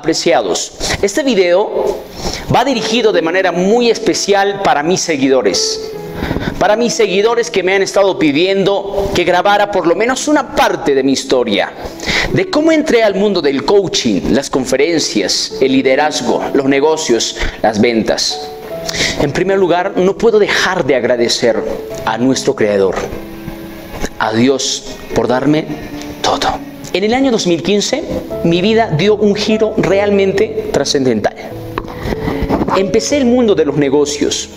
apreciados, este video va dirigido de manera muy especial para mis seguidores. Para mis seguidores que me han estado pidiendo que grabara por lo menos una parte de mi historia, de cómo entré al mundo del coaching, las conferencias, el liderazgo, los negocios, las ventas. En primer lugar, no puedo dejar de agradecer a nuestro Creador, a Dios, por darme todo. En el año 2015, mi vida dio un giro realmente trascendental. Empecé el mundo de los negocios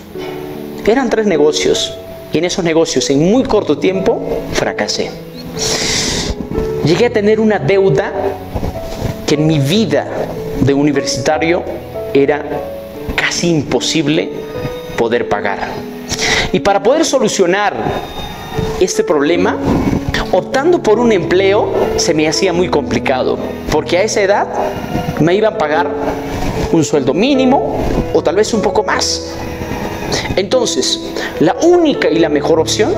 eran tres negocios y en esos negocios en muy corto tiempo fracasé. Llegué a tener una deuda que en mi vida de universitario era casi imposible poder pagar. Y para poder solucionar este problema, optando por un empleo se me hacía muy complicado, porque a esa edad me iban a pagar un sueldo mínimo o tal vez un poco más. Entonces, la única y la mejor opción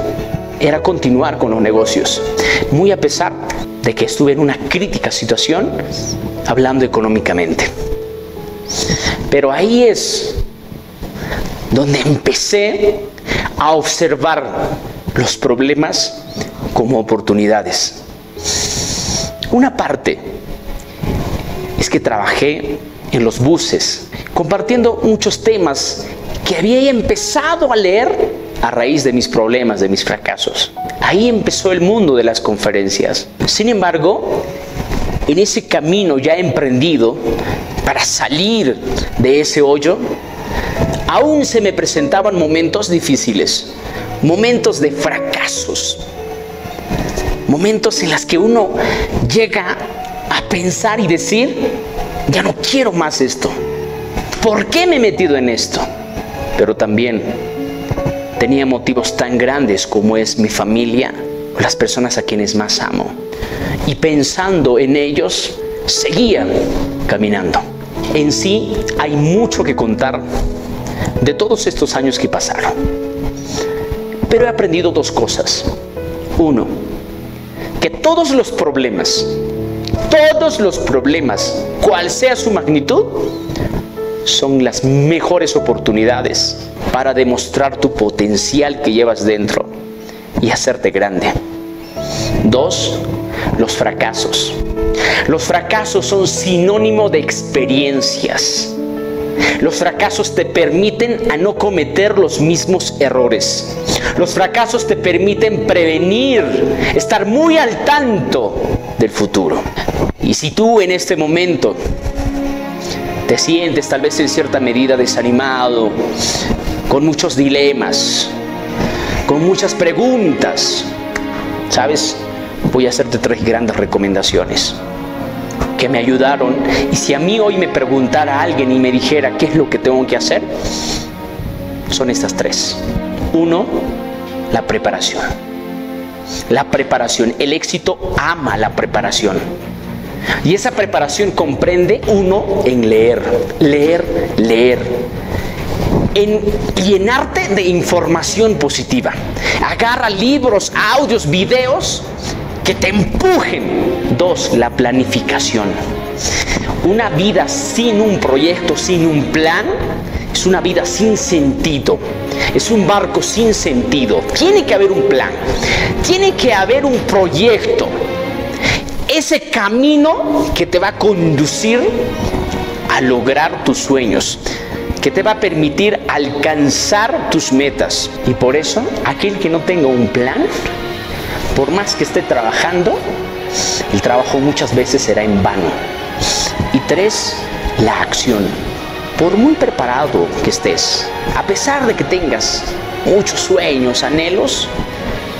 era continuar con los negocios, muy a pesar de que estuve en una crítica situación hablando económicamente. Pero ahí es donde empecé a observar los problemas como oportunidades. Una parte es que trabajé en los buses, compartiendo muchos temas que había empezado a leer a raíz de mis problemas, de mis fracasos. Ahí empezó el mundo de las conferencias. Sin embargo, en ese camino ya emprendido para salir de ese hoyo, aún se me presentaban momentos difíciles, momentos de fracasos, momentos en los que uno llega a pensar y decir, ya no quiero más esto. ¿Por qué me he metido en esto? pero también tenía motivos tan grandes como es mi familia, las personas a quienes más amo. Y pensando en ellos, seguía caminando. En sí hay mucho que contar de todos estos años que pasaron. Pero he aprendido dos cosas. Uno, todos los problemas, todos los problemas, cual sea su magnitud, son las mejores oportunidades para demostrar tu potencial que llevas dentro y hacerte grande. Dos, los fracasos. Los fracasos son sinónimo de experiencias. Los fracasos te permiten a no cometer los mismos errores. Los fracasos te permiten prevenir, estar muy al tanto del futuro. Y si tú en este momento te sientes tal vez en cierta medida desanimado, con muchos dilemas, con muchas preguntas. ¿Sabes? Voy a hacerte tres grandes recomendaciones que me ayudaron. Y si a mí hoy me preguntara alguien y me dijera qué es lo que tengo que hacer, son estas tres. Uno, la preparación. La preparación. El éxito ama la preparación. Y esa preparación comprende uno en leer, leer, leer. En llenarte de información positiva. Agarra libros, audios, videos que te empujen. Dos, la planificación. Una vida sin un proyecto, sin un plan, es una vida sin sentido. Es un barco sin sentido. Tiene que haber un plan. Tiene que haber un proyecto ese camino que te va a conducir a lograr tus sueños, que te va a permitir alcanzar tus metas. Y por eso, aquel que no tenga un plan, por más que esté trabajando, el trabajo muchas veces será en vano. Y tres, la acción. Por muy preparado que estés, a pesar de que tengas muchos sueños, anhelos,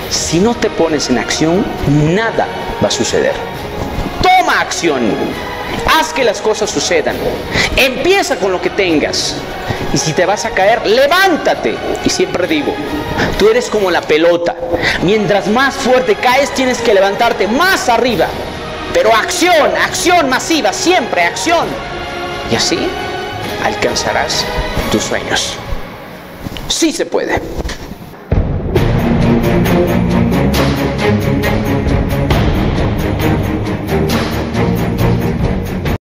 si no te pones en acción, nada va a suceder acción. Haz que las cosas sucedan. Empieza con lo que tengas. Y si te vas a caer, levántate. Y siempre digo, tú eres como la pelota. Mientras más fuerte caes, tienes que levantarte más arriba. Pero acción, acción masiva, siempre acción. Y así alcanzarás tus sueños. Sí se puede.